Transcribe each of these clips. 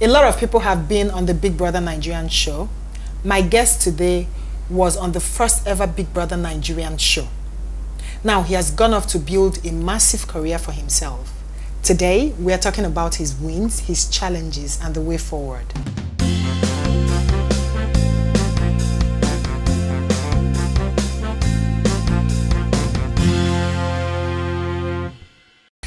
A lot of people have been on the Big Brother Nigerian show. My guest today was on the first ever Big Brother Nigerian show. Now he has gone off to build a massive career for himself. Today, we are talking about his wins, his challenges, and the way forward.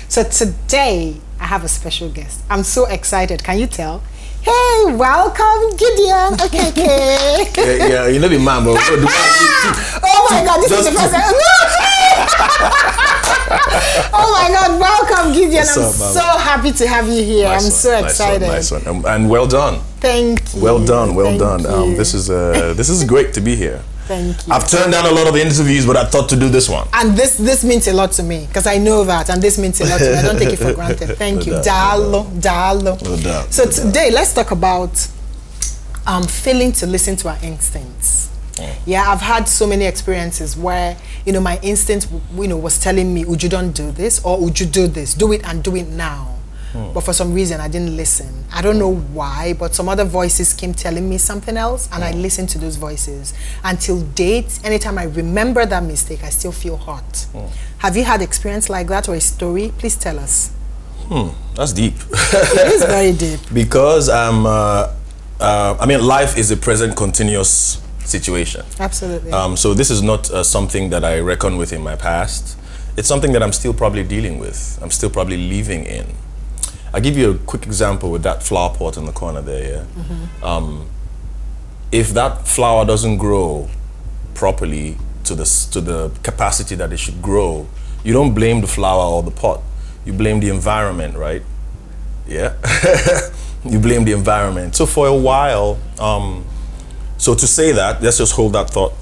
So today, have a special guest. I'm so excited. Can you tell? Hey, welcome, Gideon. Okay, okay. yeah, yeah, you know the man, but oh my God, this is the first oh my God, welcome, Gideon. I'm so happy to have you here. Nice I'm so one, excited. Nice one, nice one. And well done. Thank you. Well done, well Thank done. Um, this is uh, this is great to be here. Thank you. I've turned down a lot of interviews, but I thought to do this one. And this this means a lot to me because I know that, and this means a lot to me. I don't take it for granted. Thank you, Dalo, Dalo. So today, let's talk about um, failing to listen to our instincts. Mm. Yeah, I've had so many experiences where you know my instinct, you know, was telling me, "Would you don't do this?" or "Would you do this? Do it and do it now." Hmm. But for some reason, I didn't listen. I don't know why, but some other voices came telling me something else, and I hmm. listened to those voices. Until date, anytime I remember that mistake, I still feel hot. Hmm. Have you had experience like that or a story? Please tell us. Hmm, that's deep. it is very deep. Because I'm, uh, uh, I mean, life is a present continuous situation. Absolutely. Um, so this is not uh, something that I reckon with in my past. It's something that I'm still probably dealing with. I'm still probably living in. I'll give you a quick example with that flower pot in the corner there. Yeah? Mm -hmm. um, if that flower doesn't grow properly to the, to the capacity that it should grow, you don't blame the flower or the pot. You blame the environment, right? Yeah. you blame the environment. So for a while, um, so to say that, let's just hold that thought.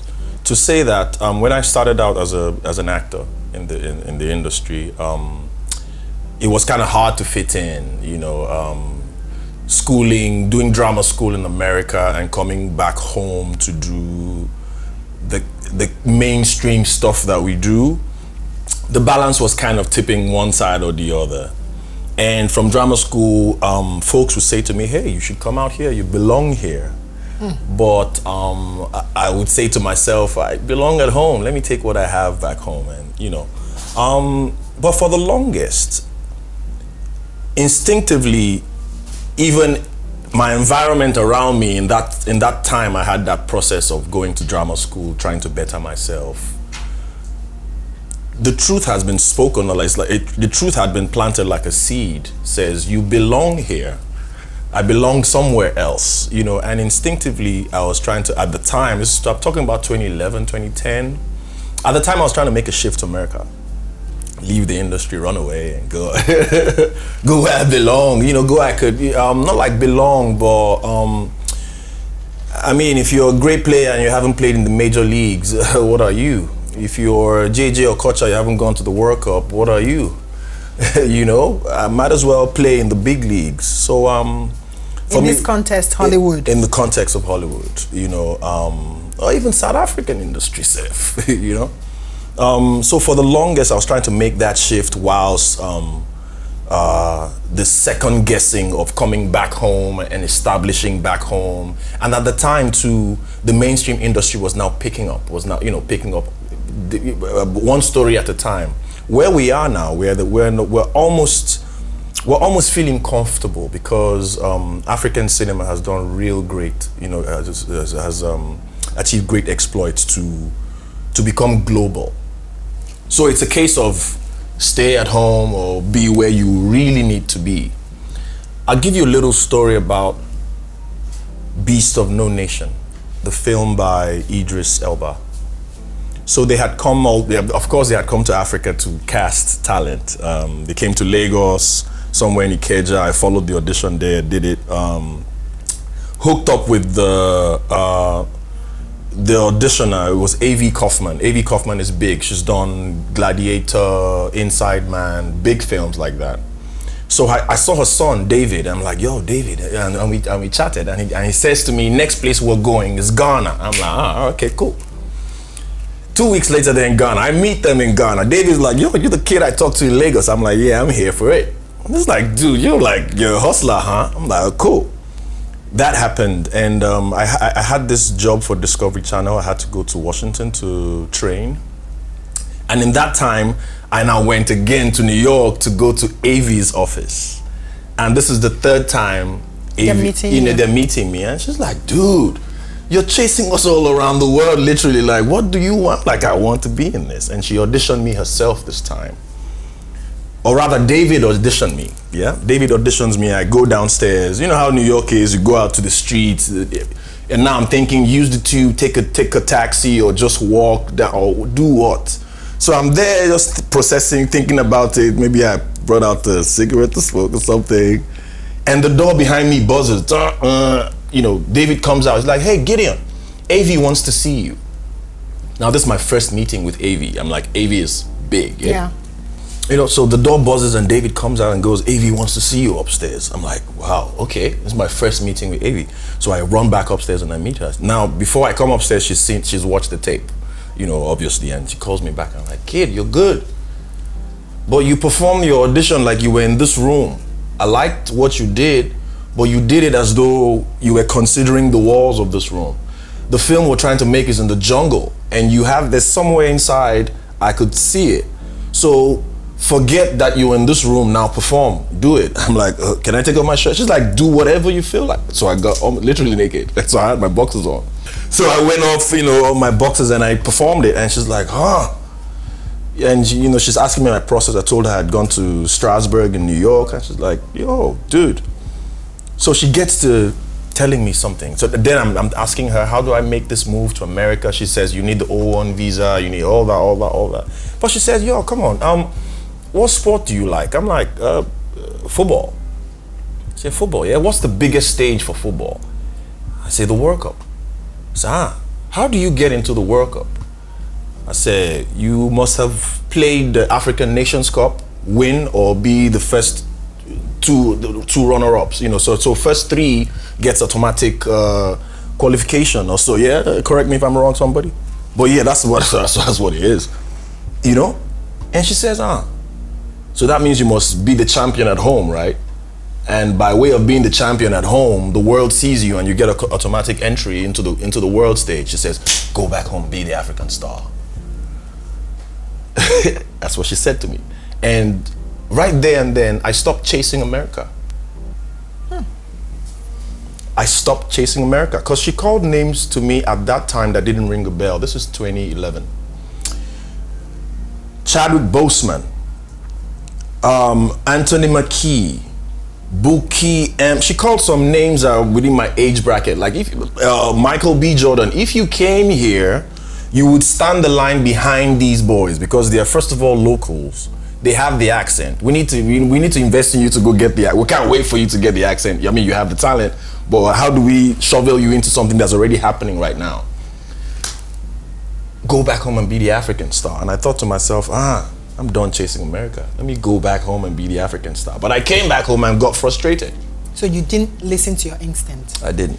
To say that, um, when I started out as a as an actor in the in, in the industry, um, it was kind of hard to fit in, you know, um, schooling, doing drama school in America and coming back home to do the, the mainstream stuff that we do. The balance was kind of tipping one side or the other. And from drama school, um, folks would say to me, hey, you should come out here, you belong here. Hmm. But um, I would say to myself, I belong at home. Let me take what I have back home, and you know. Um, but for the longest, instinctively, even my environment around me in that in that time I had that process of going to drama school trying to better myself. The truth has been spoken like it, the truth had been planted like a seed says you belong here. I belong somewhere else. You know and instinctively I was trying to at the time this is, I'm talking about 2011 2010 at the time I was trying to make a shift to America leave the industry, run away, and go go where I belong. You know, go where I could. Um, not like belong, but um, I mean, if you're a great player and you haven't played in the major leagues, what are you? If you're JJ Okocha, you haven't gone to the World Cup, what are you? you know, I might as well play in the big leagues. So um, in me, this context, Hollywood. In, in, the context of Hollywood, you know, um, or even South African industry, safe. you know. Um, so for the longest, I was trying to make that shift whilst um, uh, the second guessing of coming back home and establishing back home. And at the time, too, the mainstream industry was now picking up, was now, you know, picking up the, uh, one story at a time. Where we are now, we're, the, we're, we're almost we're almost feeling comfortable because um, African cinema has done real great, you know, has, has um, achieved great exploits to to become global. So it's a case of stay at home or be where you really need to be. I'll give you a little story about Beast of No Nation, the film by Idris Elba. So they had come, all, of course, they had come to Africa to cast talent. Um, they came to Lagos, somewhere in Ikeja. I followed the audition there, did it. Um, hooked up with the uh, the auditioner was Avy Kaufman. Avy Kaufman is big. She's done Gladiator, Inside Man, big films like that. So I, I saw her son, David. I'm like, yo, David. And, and, we, and we chatted. And he, and he says to me, next place we're going is Ghana. I'm like, ah, okay, cool. Two weeks later, they're in Ghana. I meet them in Ghana. David's like, yo, you're the kid I talked to in Lagos. I'm like, yeah, I'm here for it. It's like, dude, you're like, you're a hustler, huh? I'm like, cool. That happened, and um, I, I had this job for Discovery Channel. I had to go to Washington to train, and in that time, I now went again to New York to go to Avy's office, and this is the third time They're Avy, meeting you know, you. they're meeting me, and she's like, "Dude, you're chasing us all around the world, literally. Like, what do you want? Like, I want to be in this." And she auditioned me herself this time or rather David auditioned me. Yeah, David auditions me. I go downstairs. You know how New York is. You go out to the streets, uh, and now I'm thinking, use the tube, take a take a taxi, or just walk down, or do what? So I'm there just processing, thinking about it. Maybe I brought out a cigarette to smoke or something, and the door behind me buzzes. Uh, uh, you know, David comes out. He's like, "Hey, Gideon, Avy wants to see you." Now this is my first meeting with Avy. I'm like, Avy is big. Yeah. You know, so the door buzzes and David comes out and goes, Avy wants to see you upstairs. I'm like, wow, okay. This is my first meeting with Avy. So I run back upstairs and I meet her. Now, before I come upstairs, she's seen, she's watched the tape, you know, obviously, and she calls me back. I'm like, kid, you're good. But you performed your audition like you were in this room. I liked what you did, but you did it as though you were considering the walls of this room. The film we're trying to make is in the jungle, and you have there's somewhere inside I could see it. So forget that you're in this room now. Perform, do it. I'm like, uh, can I take off my shirt? She's like, do whatever you feel like. So I got um, literally naked. So I had my boxes on. So I went off, you know, my boxes and I performed it. And she's like, huh. And she- you know, she's asking me my process. I told her I'd gone to Strasberg in New York, and she's like, "Yo, dude." So she gets to telling me something. So then I'm, I'm asking her, "How do I make this move to America?" She says, "You need the O1 visa. You need all that, all that, all that." But she says, "Yo, come on. Um, what sport do you like?" I'm like, uh, uh, "Football." She said, "Football. Yeah. What's the biggest stage for football?" I say, "The World Cup." I said, "Ah, how do you get into the World Cup?" I say, you must have played the African Nations Cup, win or be the first two two runner-ups. You know, so so first three gets automatic uh, qualification or so. Yeah, correct me if I'm wrong, somebody. But yeah, that's what that's, that's what it is. You know, and she says, ah, so that means you must be the champion at home, right? And by way of being the champion at home, the world sees you and you get an automatic entry into the into the world stage. She says, "Go back home, be the African star." That's what she said to me. And right there and then, I stopped chasing America. Hmm. I stopped chasing America because she called names to me at that time that didn't ring a bell. This is 2011. Chadwick Boseman, um, Anthony Mackie, Buki M. She called some names within my age bracket, like if uh, Michael B. Jordan. If you came here, you would stand the line behind these boys because they are first of all locals. They have the accent. We need to we, we need to invest in you to go get the. We can't wait for you to get the accent. I mean, you have the talent, but how do we shovel you into something that's already happening right now? Go back home and be the African star. And I thought to myself, ah, I'm done chasing America. Let me go back home and be the African star. But I came back home and got frustrated. So you didn't listen to your instinct. I didn't.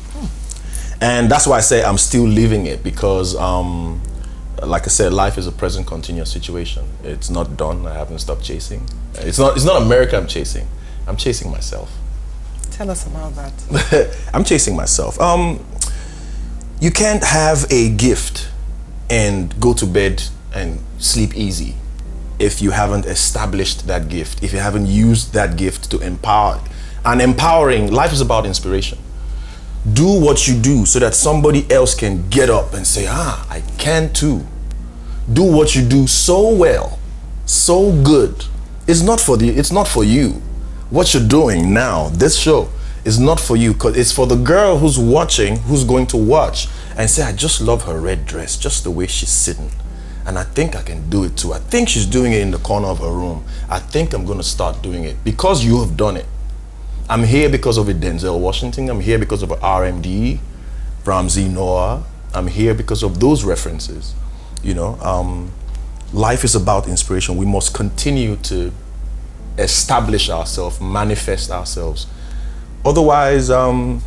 And that's why I say I'm still living it because, um, like I said, life is a present continuous situation. It's not done. I haven't stopped chasing. It's not. It's not America I'm chasing. I'm chasing myself. Tell us about that. I'm chasing myself. Um, you can't have a gift and go to bed and sleep easy if you haven't established that gift, if you haven't used that gift to empower. And empowering, life is about inspiration. Do what you do so that somebody else can get up and say, ah, I can too. Do what you do so well, so good. It's not for the it's not for you. What you're doing now, this show, is not for you because it's for the girl who's watching, who's going to watch and say, I just love her red dress, just the way she's sitting. And I think I can do it too. I think she's doing it in the corner of her room. I think I'm gonna start doing it because you have done it. I'm here because of a Denzel Washington. I'm here because of a RMD, Ramsey Nouah. I'm here because of those references. You know, um, life is about inspiration. We must continue to establish ourselves, manifest ourselves. Otherwise, um,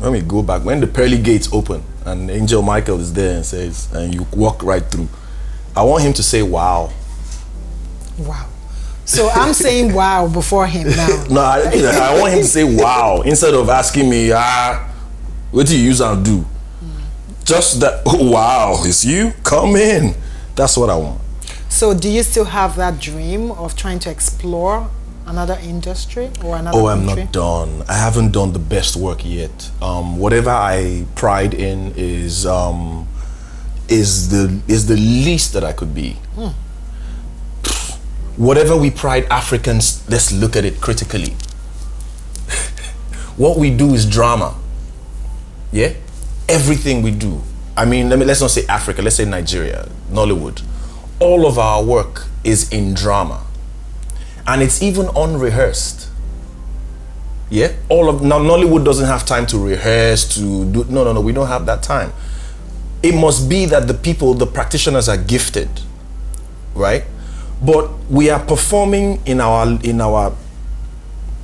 let me go back. When the pearly gates open and Angel Michael is there and says, and you walk right through, I want him to say, wow. Wow. So I'm saying wow before him now. No, I, I want him to say wow instead of asking me, ah, what do you use and do? Just that, oh, wow, it's you? Come in. That's what I want. So do you still have that dream of trying to explore another industry or another Oh, I'm country? not done. I haven't done the best work yet. Um, whatever I pride in is um, is the is the least that I could be. Whatever we pride Africans, let's look at it critically. what we do is drama. Yeah, everything we do. I mean, let me let's not say Africa. Let's say Nigeria, Nollywood. All of our work is in drama, and it's even unrehearsed. Yeah, all of now Nollywood doesn't have time to rehearse to do. No, no, no. We don't have that time. It must be that the people, the practitioners, are gifted, right? But we are performing in our in our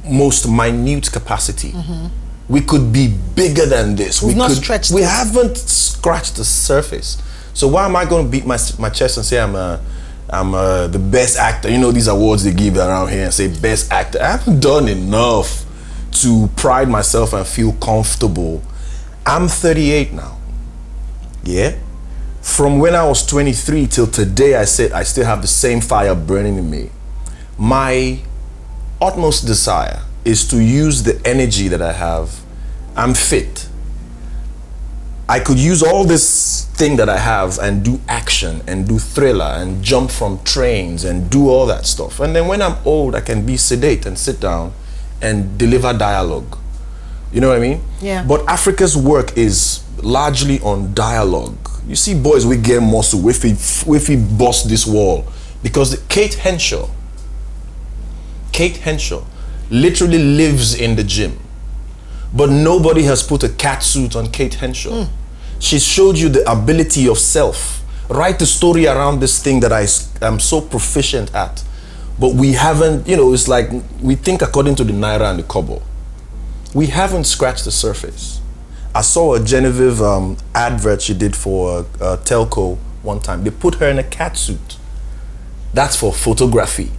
most minute capacity. Mm-hmm. We could be bigger than this. We've we not could, stretched We it. haven't scratched the surface. So why am I going to beat my my chest and say I'm a I'm uh the best actor? You know these awards they give around here and say best actor. I haven't done enough to pride myself and feel comfortable. I'm 38 now. Yeah. From when I was 23 till today, I said I still have the same fire burning in me. My utmost desire is to use the energy that I have. I'm fit. I could use all this thing that I have and do action and do thriller and jump from trains and do all that stuff. And then when I'm old, I can be sedate and sit down and deliver dialogue. You know what I mean? Yeah. But Africa's work is largely on dialogue. You see, boys, we get muscle if we if we bust this wall because Kate Henshaw, Kate Henshaw, literally lives in the gym, but nobody has put a cat suit on Kate Henshaw. She showed you the ability of self. Write the story around this thing that I am so proficient at, but we haven't. You know, it's like we think according to the naira and the kobo we haven't scratched the surface. I saw a Genevieve um, advert she did for uh, Telco one time. They put her in a cat suit. That's for photography.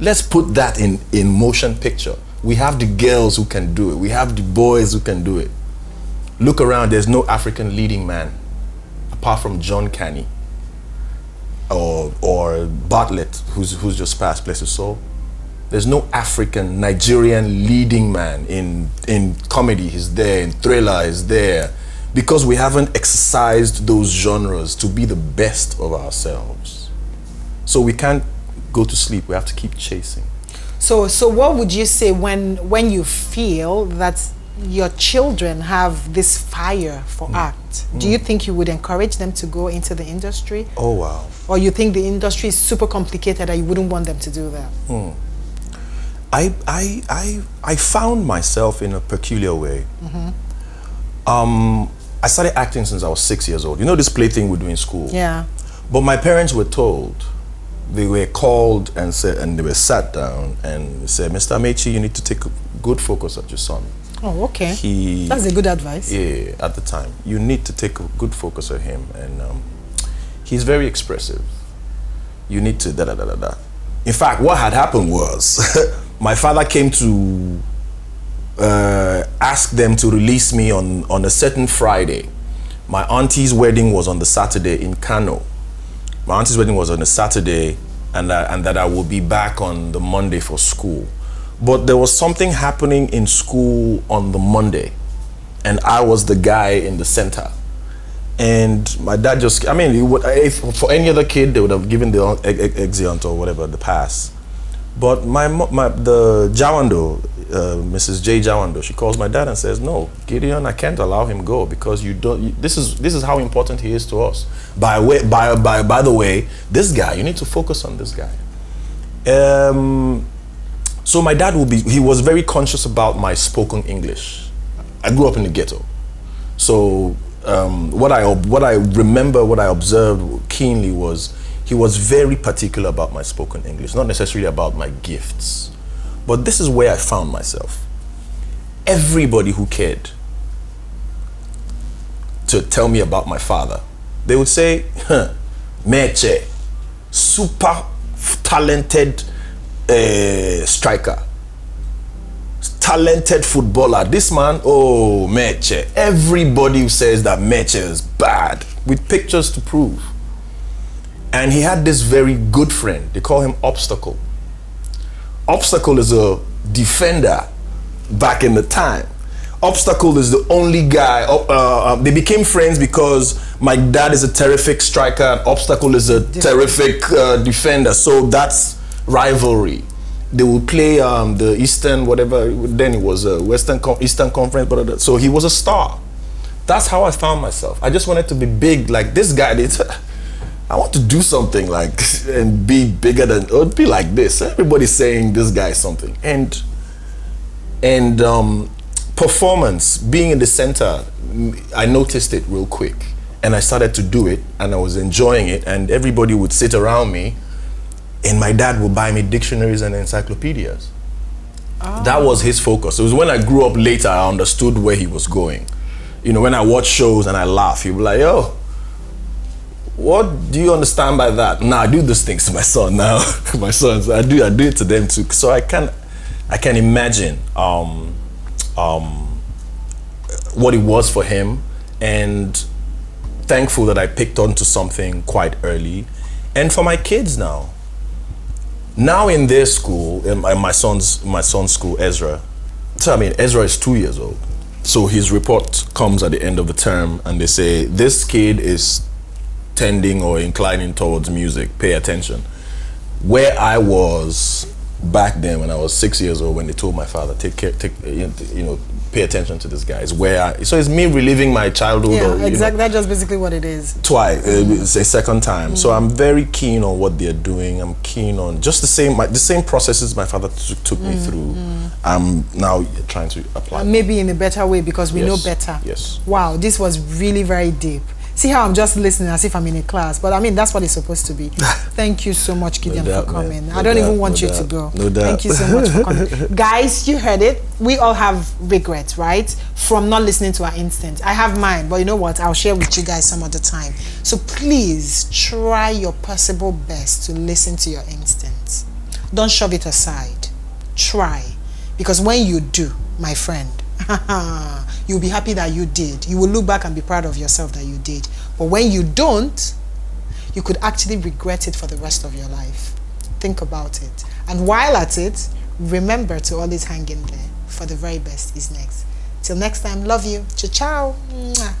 Let's put that in, in motion picture. We have the girls who can do it. We have the boys who can do it. Look around, there's no African leading man apart from John Canny or, or Bartlett, who's, who's just passed, his soul. There's no African Nigerian leading man in in comedy. He's there in thriller. Is there because we haven't exercised those genres to be the best of ourselves. So we can't go to sleep. We have to keep chasing. So, so what would you say when when you feel that your children have this fire for Mm. art? Do you think you would encourage them to go into the industry, Oh wow. or you think the industry is super complicated and you wouldn't want them to do that? I, I, I, I found myself in a peculiar way. Um, I started acting since I was six years old. You know this play thing we do in school? Yeah. But my parents were told, they were called and said, and they were sat down and said, Mr. Amechi, you need to take good focus of your son. Oh, okay. He, That's a good advice. yeah, at the time, you need to take a good focus of him, and um, he's very expressive. You need to da da da da da. In fact, what had happened was, my father came to uh, ask them to release me on on a certain Friday. My auntie's wedding was on the Saturday in Kano. My auntie's wedding was on a Saturday, and that, and that I would be back on the Monday for school. But there was something happening in school on the Monday, and I was the guy in the center. And my dad just, I mean, would, if for any other kid, they would have given the ex- ex- exeunt or whatever, the pass. But my, my the Jawando, uh, Mrs. J. Jawando, she calls my dad and says, "No, Gideon, I can't allow him go because you don't. You, this is this is how important he is to us. By way, by by by the way, this guy, you need to focus on this guy." Um, so my dad will be. He was very conscious about my spoken English. I grew up in the ghetto, so um, what I what I remember, what I observed keenly was he was very particular about my spoken English, not necessarily about my gifts. But this is where I found myself. Everybody who cared to tell me about my father, they would say, huh, Meche, super talented, a striker, talented footballer. This man, oh, Meche. Everybody who says that Meche is bad, with pictures to prove. And he had this very good friend. They call him Obstacle. Obstacle is a defender back in the time. Obstacle is the only guy. Uh, uh, they became friends because my dad is a terrific striker Obstacle is a terrific uh, defender. So that's rivalry. They would play um, the Eastern, whatever. Then it was a Western Eastern Conference, but so he was a star. That's how I found myself. I just wanted to be big like this guy did. I want to do something like and be bigger than or be like this. Everybody's saying this guy is something, and and um, performance being in the center, I noticed it real quick, and I started to do it, and I was enjoying it, and everybody would sit around me, and my dad would buy me dictionaries and encyclopedias. Oh. That was his focus. It was when I grew up later I understood where he was going. You know, when I watch shows and I laugh, he'd be like, "Yo." What do you understand by that? Now I do those things to my son now. my sons, I do I do it to them too. So I can I can imagine um, um, what it was for him and thankful that I picked onto something quite early. And for my kids now. Now in their school, in my, my son's my son's school, Ezra. So I mean Ezra is two years old. So his report comes at the end of the term and they say this kid is tending or inclining towards music, pay attention. Where I was back then when I was six years old, when they told my father, take care, take, you know, pay attention to this guy. Is where I, so it's me reliving my childhood. Yeah, or, exactly. Know, That's just basically what it is. Twice, mm. it's a second time. Mm. So I'm very keen on what they're doing. I'm keen on just the same, my, the same processes my father took mm. me through. Mm. I'm now trying to apply. Uh, maybe in a better way because we yes. know better. Yes. Wow, this was really very deep. See how I'm just listening as if I'm in a class, but I mean that's what it's supposed to be. Thank you so much, Gideon, no doubt, for coming. No I don't doubt, even want no you doubt, to go. No doubt. Thank you so much for coming, guys. You heard it. We all have regrets, right, from not listening to our instinct. I have mine, but you know what? I'll share with you guys some other time. So please try your possible best to listen to your instincts. Don't shove it aside. Try, because when you do, my friend. you'll be happy that you did. You will look back and be proud of yourself that you did. But when you don't, you could actually regret it for the rest of your life. Think about it. And while at it, remember to always hang in there, for the very best is next. Till next time, love you. Ciao, ciao.